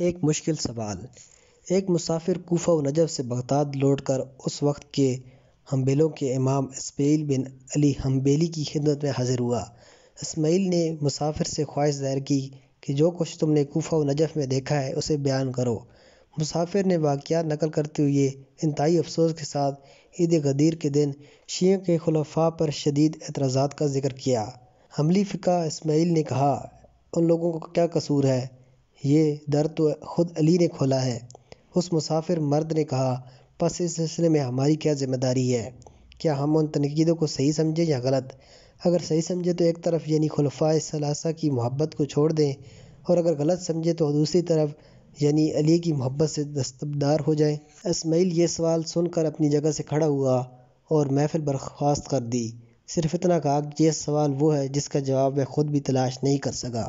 ایک مشکل سوال ایک مسافر کوفہ و نجف سے بغداد لوٹ کر اس وقت کے حنبلیوں کے امام اسماعیل بن علی حنبلی کی خدمت میں حاضر ہوا۔ اسماعیل نے مسافر سے خواہش ظاہر کی کہ جو کچھ تم نے کوفہ و نجف میں دیکھا ہے اسے بیان کرو۔ مسافر نے واقعات نقل کرتے ہوئے انتہائی افسوس کے ساتھ عید غدیر کے دن شیعوں کے خلفاء پر شدید اعتراضات کا ذکر کیا۔ حنبلی فقہ اسماعیل نے کہا، ان لوگوں کا کیا قصور ہے، یہ در تو خود علی نے کھولا ہے۔ اس مسافر مرد نے کہا، پس اس سلسلے میں ہماری کیا ذمہ داری ہے؟ کیا ہم ان تنقیدوں کو صحیح سمجھیں یا غلط؟ اگر صحیح سمجھیں تو ایک طرف یعنی خلفائے ثلاثہ کی محبت کو چھوڑ دیں اور اگر غلط سمجھیں تو دوسری طرف یعنی علی کی محبت سے دستبردار ہو جائیں۔ اسماعیل یہ سوال سن کر اپنی جگہ سے کھڑا ہوا اور محفل برخاست کر دی۔ صرف اتنا کہا کہ یہ سوال وہ ہے جس کا جواب میں خود بھی تلاش نہیں کر سکا۔